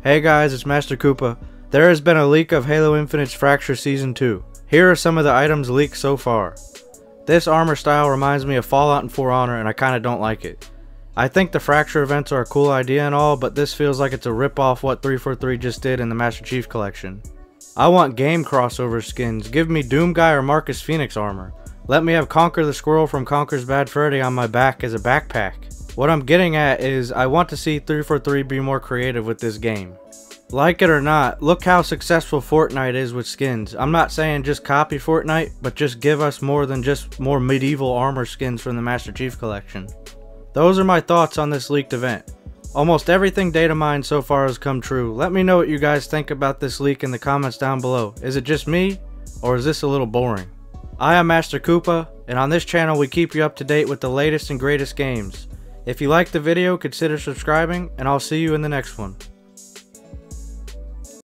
Hey guys, it's Master Koopa. There has been a leak of Halo Infinite's Fracture Season 2. Here are some of the items leaked so far. This armor style reminds me of Fallout and For Honor and I kinda don't like it. I think the Fracture events are a cool idea and all, but this feels like it's a rip off what 343 just did in the Master Chief Collection. I want game crossover skins, give me Doom Guy or Marcus Fenix armor. Let me have Conker the Squirrel from Conker's Bad Fur Day on my back as a backpack. What I'm getting at is I want to see 343 be more creative with this game. Like it or not, look how successful Fortnite is with skins. I'm not saying just copy Fortnite, but just give us more than just more medieval armor skins from the Master Chief collection. Those are my thoughts on this leaked event. Almost everything data mined so far has come true. Let me know what you guys think about this leak in the comments down below. Is it just me, or is this a little boring? I am Master Koopa, and on this channel we keep you up to date with the latest and greatest games. If you liked the video, consider subscribing, and I'll see you in the next one.